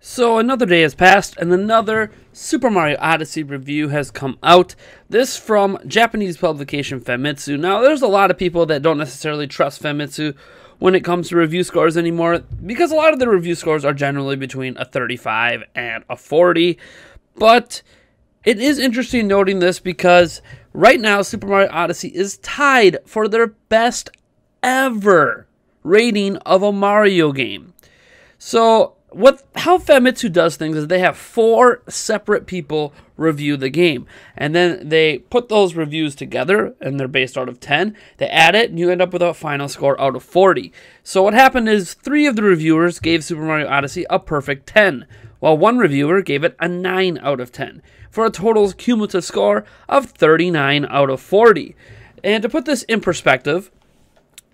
So another day has passed and another Super Mario Odyssey review has come out. This from Japanese publication Famitsu. Now there's a lot of people that don't necessarily trust Famitsu when it comes to review scores anymore because a lot of the review scores are generally between a 35 and a 40. But it is interesting noting this because right now Super Mario Odyssey is tied for their best ever rating of a Mario game. So what how Famitsu does things is they have four separate people review the game. And then they put those reviews together and they're based out of 10 they add it and you end up with a final score out of 40 so what happened is three of the reviewers gave super mario odyssey a perfect 10 while one reviewer gave it a 9 out of 10 for a total cumulative score of 39 out of 40 and to put this in perspective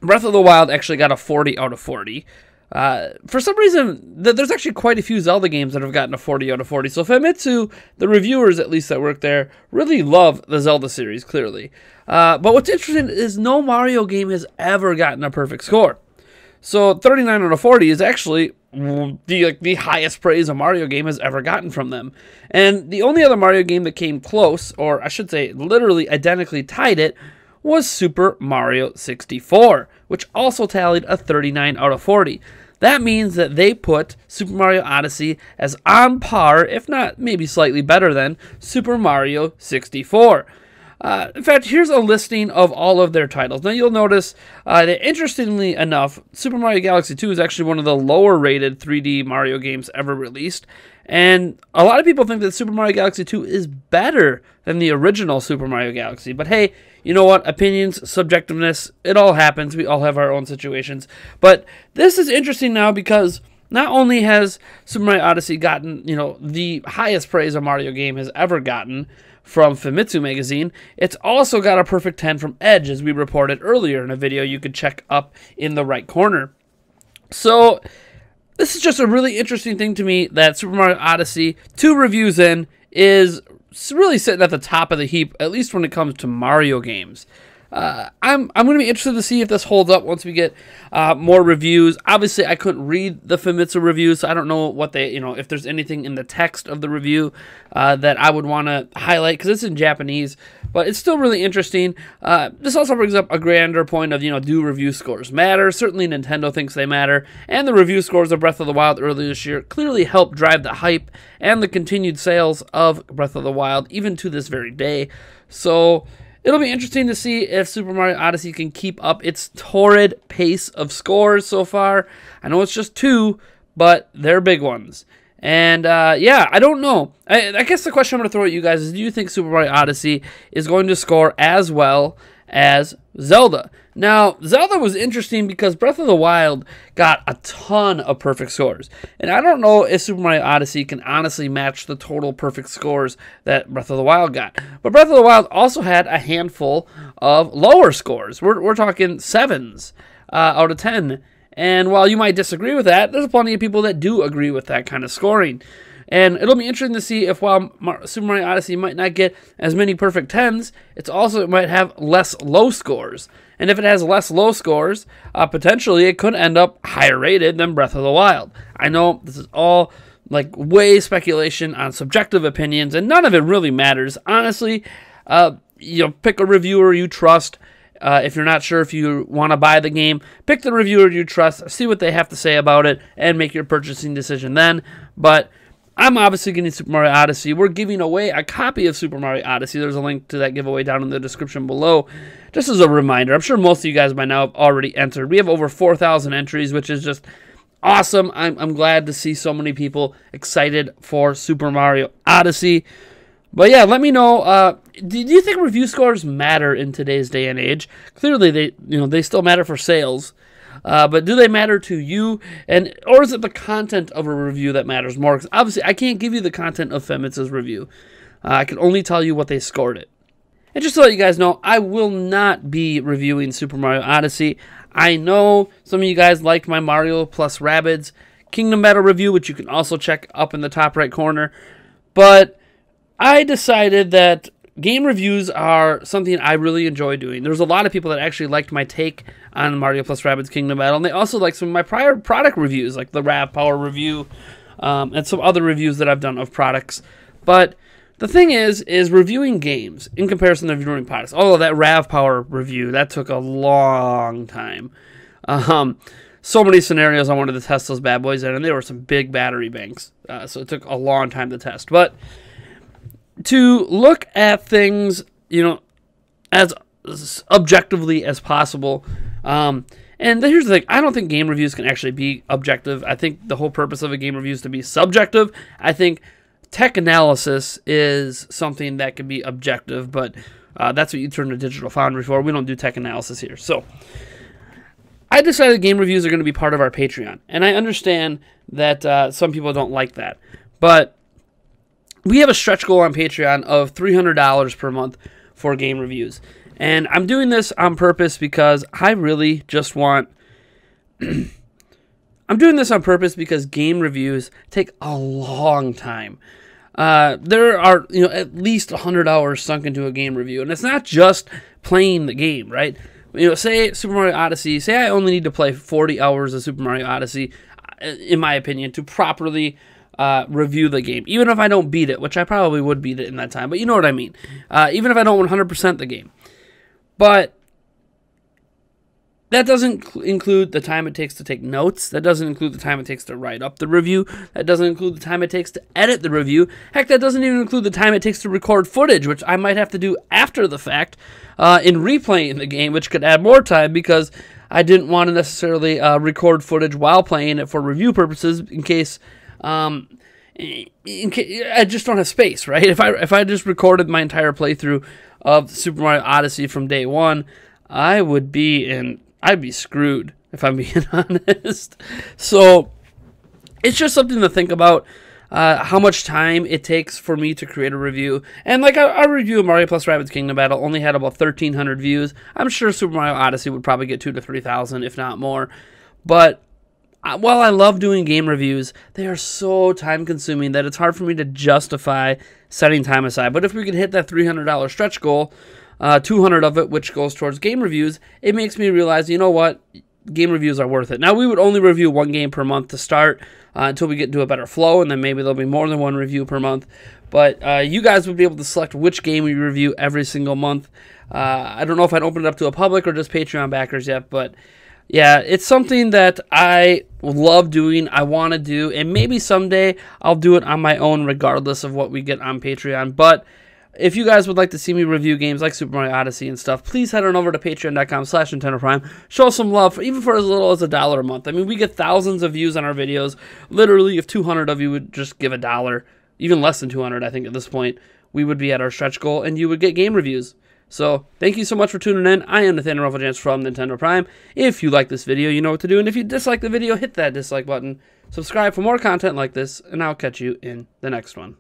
breath of the wild actually got a 40 out of 40 uh, for some reason, th- there's actually quite a few Zelda games that have gotten a 40 out of 40. So Famitsu, the reviewers at least that work there, really love the Zelda series, clearly. Uh, but what's interesting is no Mario game has ever gotten a perfect score. So 39 out of 40 is actually the like, the highest praise a Mario game has ever gotten from them. And the only other Mario game that came close, or I should say literally identically tied it, was Super Mario 64, which also tallied a 39 out of 40. That means that they put Super Mario Odyssey as on par, if not maybe slightly better than, Super Mario 64. Uh, in fact, here's a listing of all of their titles. Now, you'll notice uh, that interestingly enough, Super Mario Galaxy 2 is actually one of the lower rated 3D Mario games ever released. And a lot of people think that Super Mario Galaxy 2 is better than the original Super Mario Galaxy. But hey, you know what? Opinions, subjectiveness, it all happens. We all have our own situations. But this is interesting now because not only has Super Mario Odyssey gotten, you know, the highest praise a Mario game has ever gotten from Famitsu magazine, it's also got a perfect 10 from Edge, as we reported earlier in a video you could check up in the right corner. So, this is just a really interesting thing to me that Super Mario Odyssey, two reviews in, is really sitting at the top of the heap, at least when it comes to Mario games. Uh, I'm I'm going to be interested to see if this holds up once we get uh, more reviews. Obviously, I couldn't read the Famitsu reviews, so I don't know what they you know if there's anything in the text of the review uh, that I would want to highlight because it's in Japanese. But it's still really interesting. Uh, this also brings up a grander point of you know do review scores matter? Certainly, Nintendo thinks they matter, and the review scores of Breath of the Wild earlier this year clearly helped drive the hype and the continued sales of Breath of the Wild even to this very day. So It'll be interesting to see if Super Mario Odyssey can keep up its torrid pace of scores so far. I know it's just two, but they're big ones. And uh, yeah, I don't know. I, I guess the question I'm going to throw at you guys is do you think Super Mario Odyssey is going to score as well as Zelda. Now, Zelda was interesting because Breath of the Wild got a ton of perfect scores. And I don't know if Super Mario Odyssey can honestly match the total perfect scores that Breath of the Wild got. But Breath of the Wild also had a handful of lower scores. We're, we're talking sevens uh, out of 10. And while you might disagree with that, there's plenty of people that do agree with that kind of scoring. And it'll be interesting to see if while Super Mario Odyssey might not get as many perfect 10s, it's also it might have less low scores. And if it has less low scores, uh, potentially it could end up higher rated than Breath of the Wild. I know this is all like way speculation on subjective opinions, and none of it really matters. Honestly, uh, you know, pick a reviewer you trust. Uh, if you're not sure if you want to buy the game, pick the reviewer you trust, see what they have to say about it, and make your purchasing decision then. But I'm obviously getting Super Mario Odyssey. We're giving away a copy of Super Mario Odyssey. There's a link to that giveaway down in the description below. Just as a reminder, I'm sure most of you guys by now have already entered. We have over 4,000 entries, which is just awesome. I'm, I'm glad to see so many people excited for Super Mario Odyssey. But yeah, let me know. Uh, do, do you think review scores matter in today's day and age? Clearly, they you know they still matter for sales. Uh, but do they matter to you? And or is it the content of a review that matters more? Because obviously, I can't give you the content of Famitsu's review. Uh, I can only tell you what they scored it. And just to let you guys know, I will not be reviewing Super Mario Odyssey. I know some of you guys liked my Mario plus Rabbids Kingdom Battle review, which you can also check up in the top right corner. But I decided that game reviews are something I really enjoy doing. There's a lot of people that actually liked my take on Mario plus Rabbids Kingdom Battle, and they also like some of my prior product reviews, like the Rav Power review. um, and some other reviews that I've done of products. But the thing is, is reviewing games in comparison to reviewing products. Oh, that Rav Power review that took a long time. Um, so many scenarios I wanted to test those bad boys in, and there were some big battery banks, uh, so it took a long time to test. But to look at things, you know, as objectively as possible. Um, and here's the thing: I don't think game reviews can actually be objective. I think the whole purpose of a game review is to be subjective. I think tech analysis is something that can be objective, but uh, that's what you turn to Digital Foundry for. We don't do tech analysis here, so. I decided game reviews are going to be part of our Patreon, and I understand that uh, some people don't like that, but we have a stretch goal on Patreon of $300 per month for game reviews. And I'm doing this on purpose because I really just want. I'm doing this on purpose because game reviews take a long time. Uh, there are you know at least 100 hours sunk into a game review, and it's not just playing the game, right? You know, say Super Mario Odyssey. Say I only need to play 40 hours of Super Mario Odyssey, uh, in my opinion, to properly uh, review the game. Even if I don't beat it, which I probably would beat it in that time, but you know what I mean. Uh, even if I don't 100% the game, but that doesn't include the time it takes to take notes. That doesn't include the time it takes to write up the review. That doesn't include the time it takes to edit the review. Heck, that doesn't even include the time it takes to record footage, which I might have to do after the fact uh, in replaying the game, which could add more time because I didn't want to necessarily uh, record footage while playing it for review purposes in case. Um, I just don't have space, right? If I if I just recorded my entire playthrough of Super Mario Odyssey from day one, I would be in I'd be screwed if I'm being honest. So it's just something to think about. Uh, how much time it takes for me to create a review. And like our, review of Mario plus Rabbids Kingdom Battle only had about 1,300 views. I'm sure Super Mario Odyssey would probably get two to 3,000, if not more. But while I love doing game reviews, they are so time consuming that it's hard for me to justify setting time aside. But if we could hit that $300 stretch goal, uh, 200 of it, which goes towards game reviews, it makes me realize, you know what? Game reviews are worth it. Now, we would only review one game per month to start uh, until we get into a better flow, and then maybe there'll be more than one review per month. But uh, you guys would be able to select which game we review every single month. Uh, I don't know if I'd open it up to a public or just Patreon backers yet, but yeah, it's something that I love doing. I want to do, and maybe someday I'll do it on my own, regardless of what we get on Patreon. But if you guys would like to see me review games like Super Mario Odyssey and stuff, please head on over to patreon.com slash Nintendo Prime. Show some love, for, even for as little as a dollar a month. I mean, we get thousands of views on our videos. Literally, if 200 of you would just give a dollar, even less than 200, I think, at this point, we would be at our stretch goal, and you would get game reviews. So, thank you so much for tuning in. I am Nathaniel Rufflegans from Nintendo Prime. If you like this video, you know what to do. And if you dislike the video, hit that dislike button. Subscribe for more content like this, and I'll catch you in the next one.